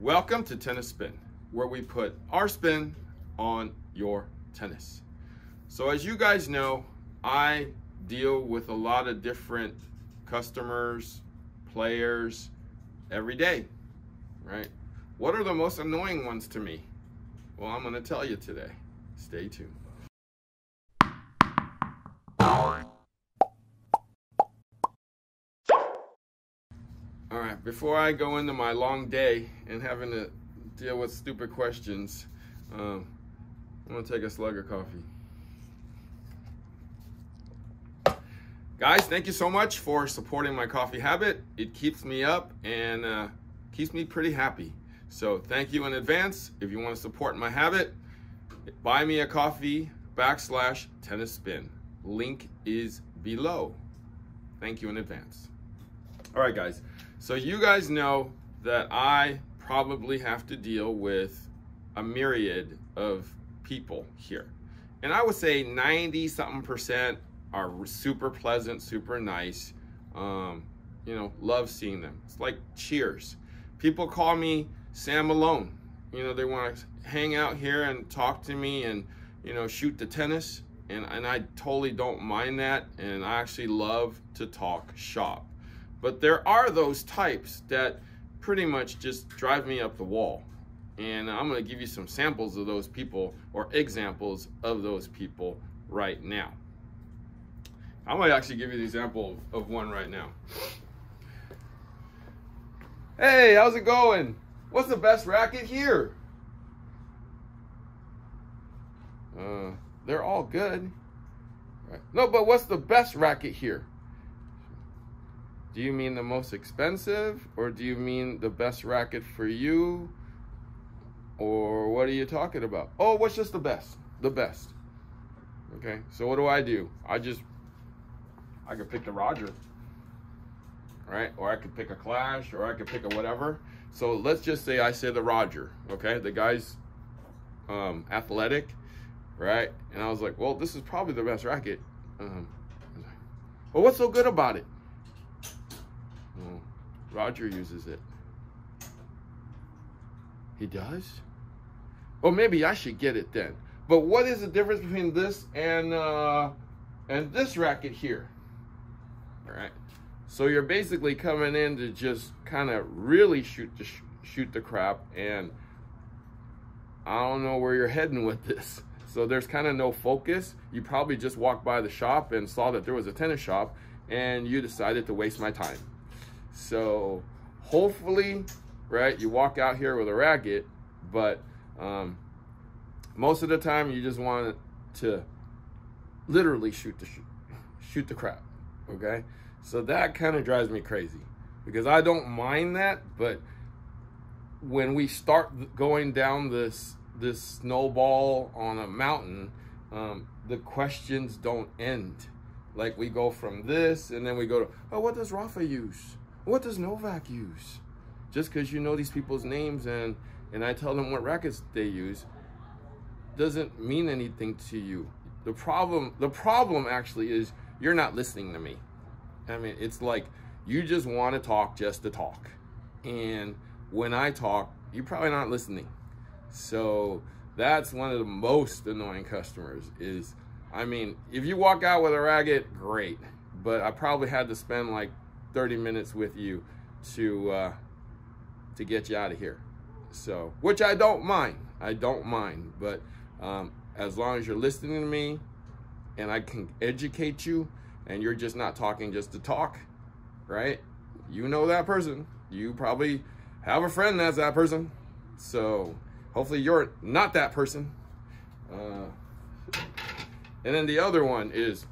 Welcome to Tennis Spin, where we put our spin on your tennis. So as you guys know, I deal with a lot of different customers, players, every day, right? What are the most annoying ones to me? Well, I'm gonna tell you today. Stay tuned. Before I go into my long day and having to deal with stupid questions, um, I'm gonna take a slug of coffee. Guys, thank you so much for supporting my coffee habit. It keeps me up and uh, keeps me pretty happy. So thank you in advance. If you want to support my habit, buy me a coffee backslash tennis spin. Link is below. Thank you in advance. All right, guys. So you guys know that I probably have to deal with a myriad of people here. And I would say 90 something percent are super pleasant, super nice. Um, you know, love seeing them. It's like cheers. People call me Sam Malone. You know, they want to hang out here and talk to me and, you know, shoot the tennis. And, and I totally don't mind that. And I actually love to talk shop. But there are those types that pretty much just drive me up the wall. And I'm going to give you some samples of those people or examples of those people right now. I might actually give you the example of one right now. Hey, how's it going? What's the best racket here? Uh, they're all good. Right. No, but what's the best racket here? Do you mean the most expensive or do you mean the best racket for you? Or what are you talking about? Oh, what's just the best? The best. Okay, so what do I do? I just, I could pick the Roger, right? Or I could pick a Clash or I could pick a whatever. So let's just say I say the Roger, okay? The guy's um, athletic, right? And I was like, well, this is probably the best racket. Um, well, what's so good about it? Roger uses it. He does? Well, maybe I should get it then. But what is the difference between this and uh, and this racket here? All right. So you're basically coming in to just kind of really shoot the sh shoot the crap, and I don't know where you're heading with this. So there's kind of no focus. You probably just walked by the shop and saw that there was a tennis shop, and you decided to waste my time. So hopefully, right, you walk out here with a racket, but um, most of the time you just want to literally shoot the shoot, shoot the crap, okay? So that kind of drives me crazy because I don't mind that, but when we start going down this this snowball on a mountain, um, the questions don't end. Like we go from this and then we go to, oh, what does Rafa use? What does Novak use? Just because you know these people's names and and I tell them what rackets they use doesn't mean anything to you. The problem the problem actually is you're not listening to me. I mean, it's like you just want to talk just to talk. And when I talk, you're probably not listening. So that's one of the most annoying customers is, I mean, if you walk out with a racket, great. But I probably had to spend like 30 minutes with you to uh, to get you out of here. So, which I don't mind. I don't mind. But um, as long as you're listening to me and I can educate you and you're just not talking just to talk, right? You know that person. You probably have a friend that's that person. So hopefully you're not that person. Uh, and then the other one is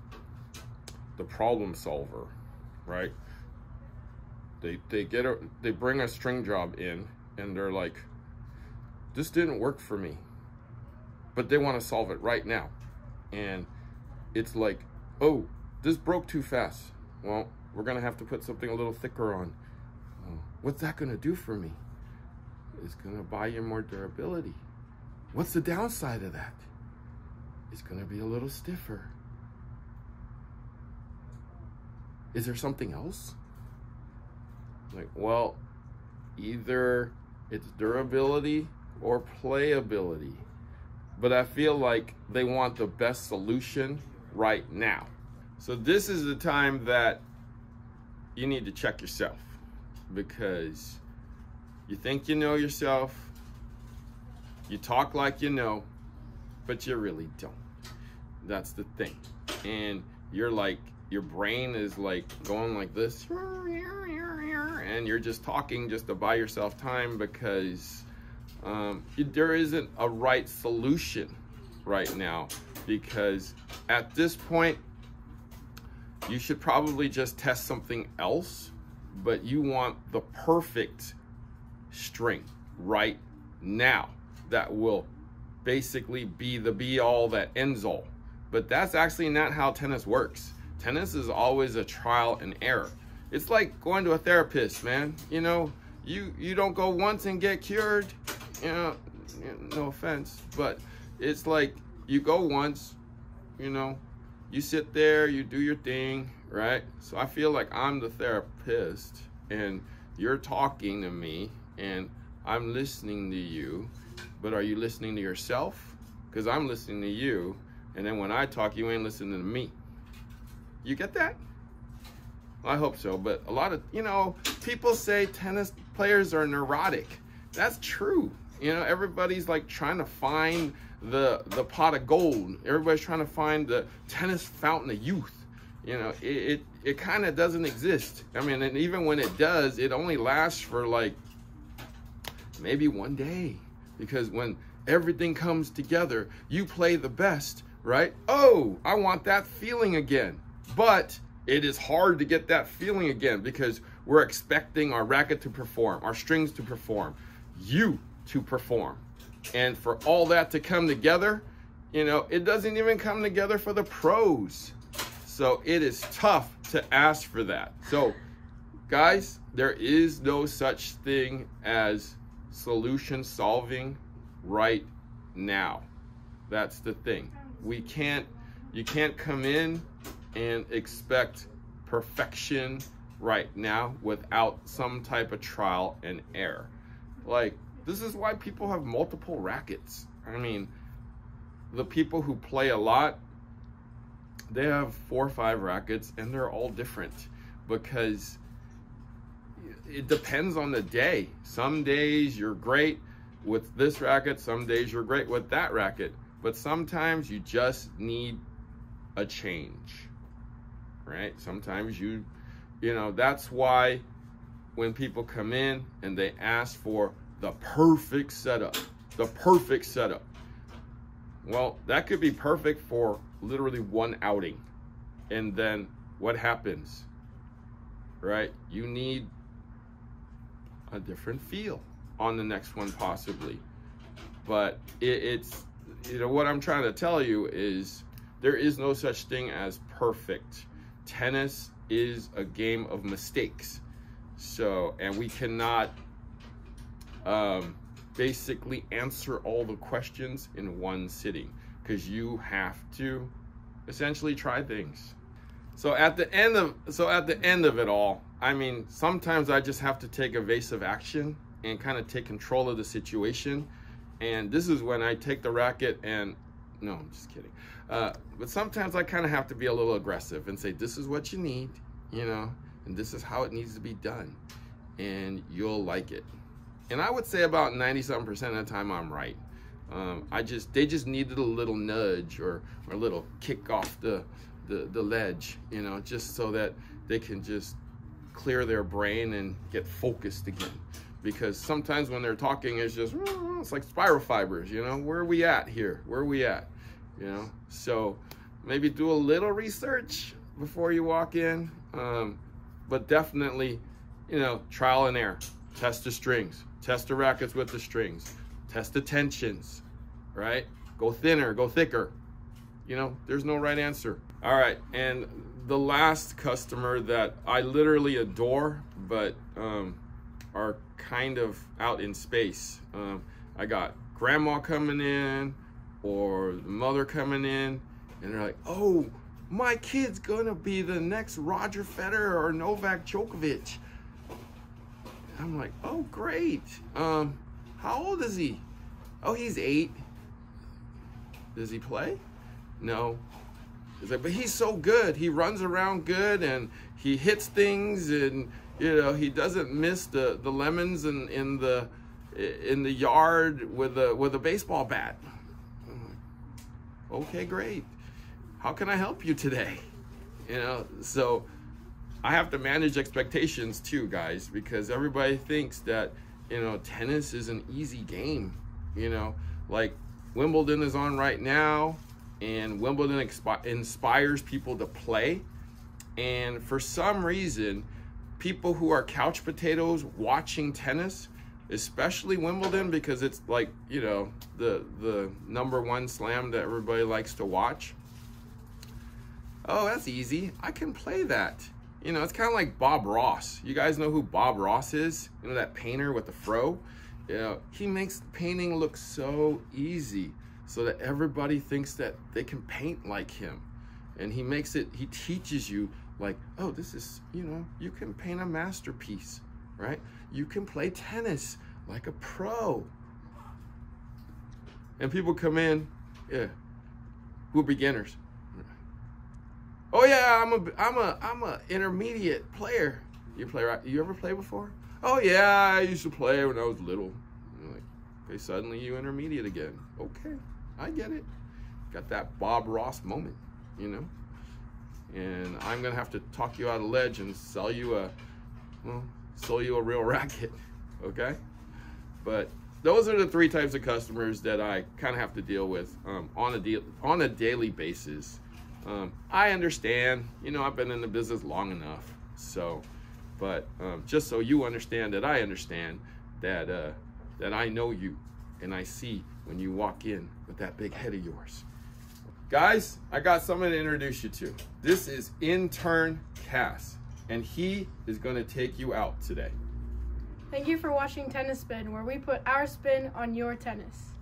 the problem solver, right? They they get a they bring a string job in and they're like, this didn't work for me. But they want to solve it right now. And it's like, oh, this broke too fast. Well, we're gonna have to put something a little thicker on. Oh, what's that gonna do for me? It's gonna buy you more durability. What's the downside of that? It's gonna be a little stiffer. Is there something else? Like, well, either It's durability or playability. But I feel like they want the best solution right now. So this is the time that you need to check yourself because you think you know yourself, you talk like you know, but you really don't. That's the thing. And you're like, your brain is like going like this, and you're just talking just to buy yourself time because um, there isn't a right solution right now. Because at this point, you should probably just test something else, but you want the perfect string right now that will basically be the be all that ends all. But that's actually not how tennis works. Tennis is always a trial and error. It's like going to a therapist, man. You know, you you don't go once and get cured. You know, no offense, but it's like you go once, you know, you sit there, you do your thing, right? So I feel like I'm the therapist and you're talking to me and I'm listening to you, but are you listening to yourself? Because I'm listening to you, and then when I talk, you ain't listening to me. You get that? I hope so, but a lot of, you know, people say tennis players are neurotic. That's true. You know, everybody's like trying to find the the pot of gold. Everybody's trying to find the tennis fountain of youth. You know, it it, it kind of doesn't exist. I mean, and even when it does, it only lasts for like maybe one day. Because when everything comes together, you play the best, right? Oh, I want that feeling again. But it is hard to get that feeling again because we're expecting our racket to perform, our strings to perform, you to perform. And for all that to come together, you know, it doesn't even come together for the pros. So it is tough to ask for that. So, guys, there is no such thing as solution solving right now. That's the thing. We can't, you can't come in and expect perfection right now without some type of trial and error. Like, this is why people have multiple rackets. I mean, the people who play a lot, they have four or five rackets and they're all different because it depends on the day. Some days you're great with this racket, some days you're great with that racket, but sometimes you just need a change, right? Sometimes you, you know, that's why when people come in and they ask for the perfect setup, the perfect setup, well, that could be perfect for literally one outing. And then what happens? Right? You need a different feel on the next one possibly. But it, it's, you know, what I'm trying to tell you is there is no such thing as perfect. Tennis is a game of mistakes. So, and we cannot um, basically answer all the questions in one sitting because you have to essentially try things. So at the end of so at the end of it all, I mean, sometimes I just have to take evasive action and kind of take control of the situation. And this is when I take the racket and, no, I'm just kidding. Uh, but sometimes I kind of have to be a little aggressive and say, this is what you need, you know, and this is how it needs to be done. And you'll like it. And I would say about 97% of the time I'm right. Um, I just, they just needed a little nudge or, or a little kick off the, the, the ledge, you know, just so that they can just clear their brain and get focused again. Because sometimes when they're talking, it's just, it's like spiral fibers, you know, where are we at here? Where are we at? You know, so maybe do a little research before you walk in. Um, but definitely, you know, trial and error. Test the strings, test the rackets with the strings, test the tensions, right? Go thinner, go thicker. You know, there's no right answer. All right, and the last customer that I literally adore, but um, are kind of out in space. Um, I got grandma coming in or the mother coming in, and they're like, oh, my kid's gonna be the next Roger Federer or Novak Djokovic. I'm like, oh, great. Um, How old is he? Oh, he's eight. Does he play? No. He's Like, but he's so good. He runs around good and he hits things and you know he doesn't miss the, the lemons in, in the in the yard with a with a baseball bat. Okay, great. How can I help you today? You know, so I have to manage expectations too, guys, because everybody thinks that you know tennis is an easy game. You know, like Wimbledon is on right now, and Wimbledon inspires people to play. And for some reason, people who are couch potatoes watching tennis, especially Wimbledon, because it's like you know the the number one slam that everybody likes to watch. Oh, that's easy. I can play that. You know, it's kind of like Bob Ross. You guys know who Bob Ross is? You know that painter with the fro. You know, he makes painting look so easy so that everybody thinks that they can paint like him. And he makes it, he teaches you like, oh, this is, you know, you can paint a masterpiece, right? You can play tennis like a pro. And people come in, yeah, who are beginners. Oh yeah, I'm a, I'm a, I'm a intermediate player. You play right? You ever play before? Oh yeah, I used to play when I was little. like, okay, suddenly you intermediate again. Okay, I get it. Got that Bob Ross moment, you know. And I'm gonna have to talk you out of ledge and sell you a, well, sell you a real racket, okay? But those are the three types of customers that I kind of have to deal with um, on a deal on a daily basis. Um, I understand, you know, I've been in the business long enough, so but um, just so you understand that I understand that uh, that I know you and I see when you walk in with that big head of yours. Guys, I got someone to introduce you to. This is intern Cass, and he is going to take you out today. Thank you for watching Tennis Spin, where we put our spin on your tennis.